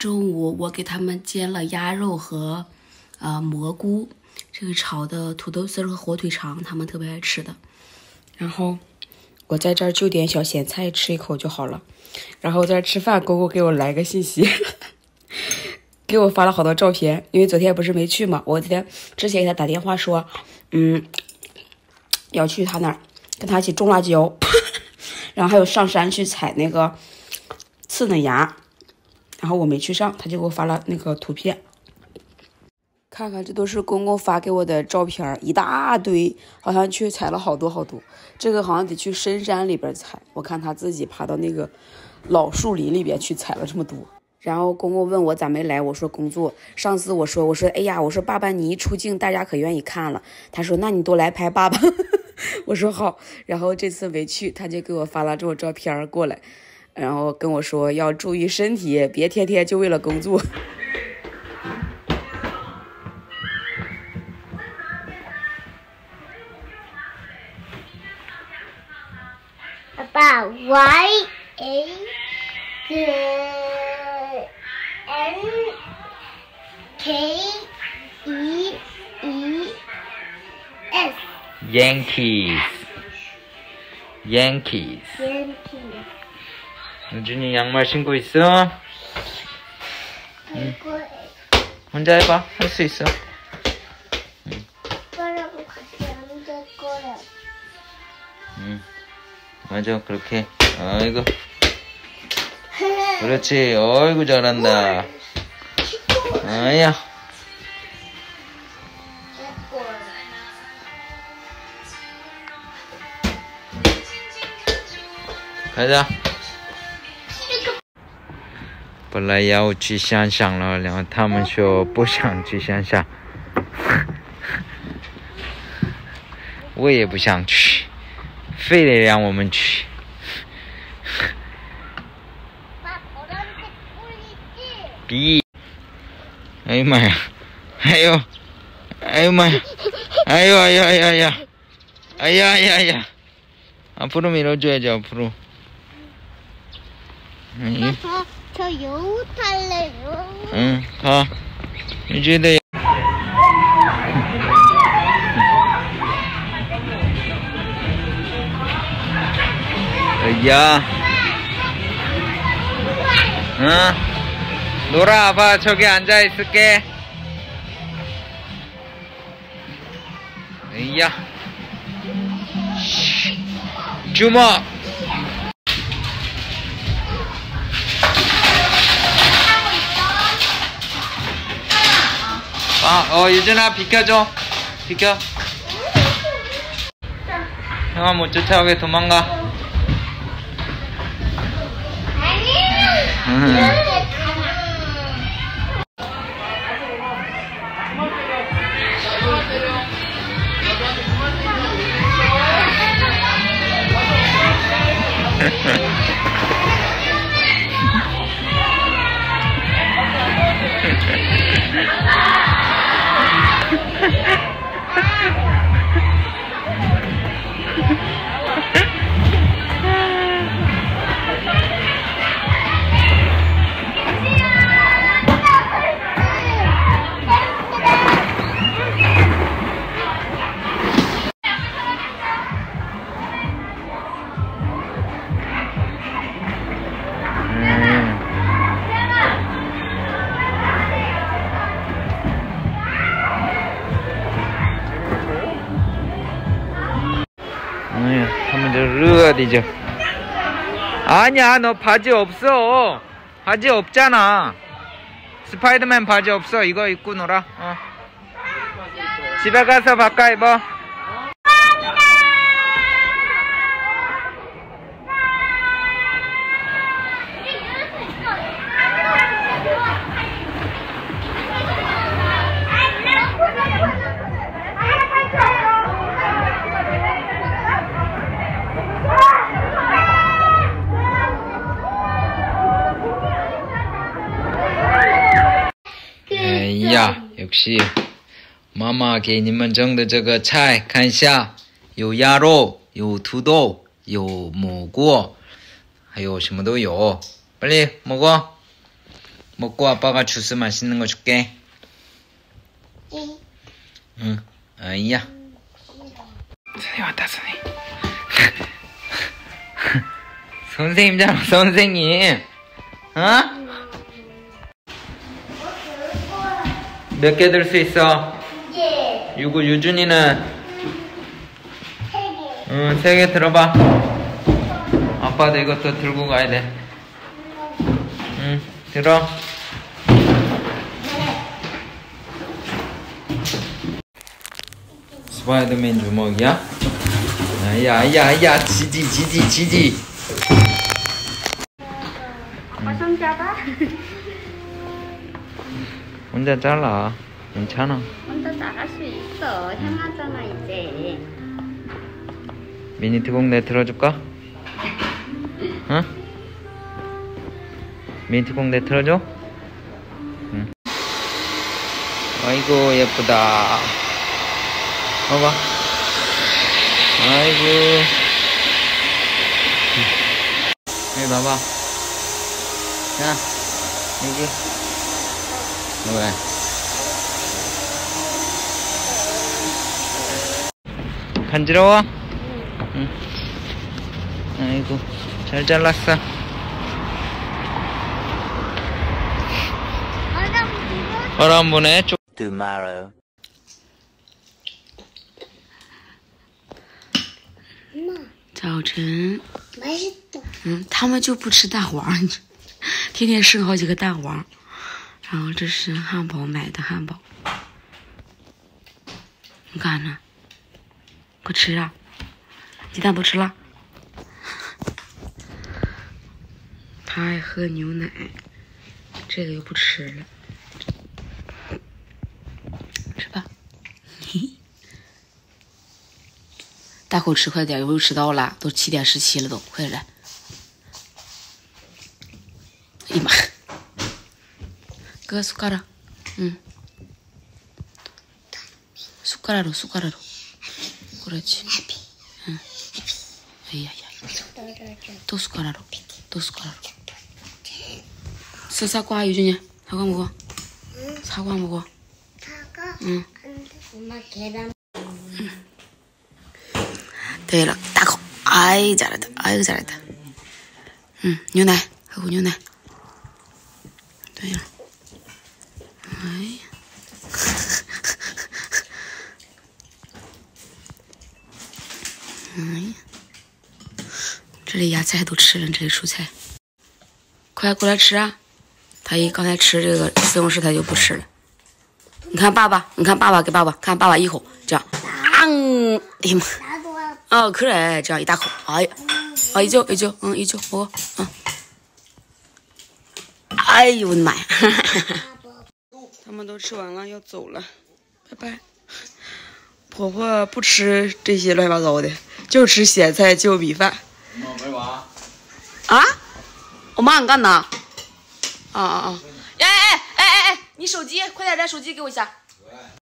中午我给他们煎了鸭肉和呃蘑菇，这个炒的土豆丝和火腿肠，他们特别爱吃的。然后我在这儿就点小咸菜吃一口就好了。然后在这吃饭，姑姑给我来个信息，给我发了好多照片，因为昨天不是没去嘛，我昨天之前给他打电话说，嗯，要去他那儿跟他一起种辣椒。然后还有上山去采那个刺嫩芽，然后我没去上，他就给我发了那个图片。看看，这都是公公发给我的照片，一大堆，好像去采了好多好多。这个好像得去深山里边采，我看他自己爬到那个老树林里边去采了这么多。然后公公问我咋没来，我说工作。上次我说我说哎呀，我说爸爸你一出镜，大家可愿意看了。他说那你多来拍爸爸。我说好，然后这次没去，他就给我发了这种照片过来，然后跟我说要注意身体，别天天就为了工作。爸爸，Y A N K E E S。Yankees. Yankees. Yankees. 우준이 양말 신고 있어? 이거 혼자 해봐. 할 수 있어. 오빠라고 같이 앉을 거야. 응. 맞아. 그렇게. 아이고. 그렇지. 어이구 잘한다. 아야. 가자. 本来要去乡下了，然后他们说不想去乡下，我也不想去，非得让我们去。 오빠 노란색 꿀 있지? 비. 아유 마야. 아유. 아유 마야. 아유 아유 아유 아유. 아유 아유 아유. 앞으로 밀어줘야지 앞으로. 아유. 저, 저 여우 탈래요. 응, 가. 이제 돼. 야. 응? 놀아, 아빠 저기 앉아 있을게. 야. 주먹. 아, 어, 유준아, 비켜줘. 비켜. 형아, 못 쫓아오게 도망가. 음. 아니. 음. 르가 되죠. 아니야, 너 바지 없어. 바지 없잖아. 스파이더맨 바지 없어. 이거 입고 놀아. 어. 집에 가서 바꿔 입어. 역시妈妈给你们蒸的这个菜，看一下，有鸭肉，有土豆，有蘑菇，还有什么都有。빨리먹어 먹고 아빠가 주스 맛있는 거 줄게. 이 응. 아이야. 선생님 왔다, 선생님. 선생님잖아, 선생님. 어? 몇 개 들 수 있어? 예. 유구, 유준이는? 세 개. 응, 세 개 들어봐. 아빠도 이것도 들고 가야 돼. 응, 들어. 스파이더맨 주먹이야? 아야, 야, 야, 지지, 지지, 지지. 아빠 손 잡아. 혼자 잘라. 괜찮아. 혼자 나갈 수 있어. 향하잖아 이제. 미니 특공대 틀어줄까? 응? 미니 특공대 틀어줘? 응. 아이고 예쁘다. 봐봐. 아이고. 여기 봐봐. 자, 여기. 왜? 간지러워? 응. 아이고, 잘 잘랐어. 얼음 불어. 바람 부네. 쪽- tomorrow. 早晨， 맛있다. 嗯，他们就不吃蛋黄，天天生好几个蛋黄。 然后这是汉堡买的汉堡，你看呢？快吃啊！鸡蛋都吃了。他爱喝牛奶，这个又不吃了。吃吧，大口吃快点，一会又迟到了，都七点十七了都，快点来。哎呀妈！ 그거 숟가락. 응. 숟가락으로 숟가락으로. 그렇지. 응. 야야야. 또 숟가락으로. 또 숟가락으로. 사과 유준이야. 사과 먹어. 사과 먹어. 사과. 응. 엄마 계란. 응. 대략 따고. 아이 잘한다. 아이 잘한다. 응. 유나 하고 유나. 또 이런. 这些菜都吃了这些蔬菜。快过来吃啊！他一刚才吃这个西红柿他就不吃了。你看爸爸你看爸爸给爸爸看爸爸一口这样啊哎呀妈啊可软这样一大口哎呀啊依旧依旧嗯依旧哦嗯。哎呦我的妈呀！他们都吃完了要走了拜拜。婆婆不吃这些乱七八糟的就吃咸菜就米饭。엄마 빨리 와. 啊我妈你干呢啊啊啊哎哎哎哎哎你手机快点带手机给我一下